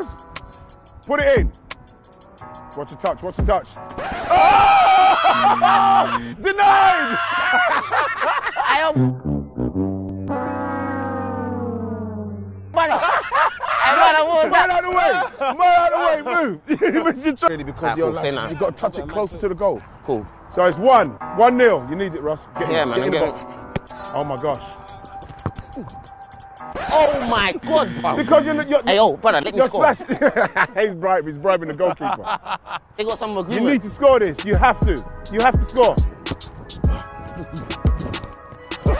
gosh. Put it in. Watch the touch, watch the touch. Oh! Denied! I am. Brother. Hey, what was Man that? out of the way! Man out of the way, move! But you try- Really, because you're cool, like, you've got to touch it closer to the goal. Cool. So it's one, one nil. You need it, Russ. Get in, Yeah, get man, in I'm the getting box. Oh my gosh. Oh my God, bro. Because you're, you're, Hey, yo, brother, let me you're score. slash. he's bribing, he's bribing the goalkeeper. They got some you need to score this. You have to. You have to score.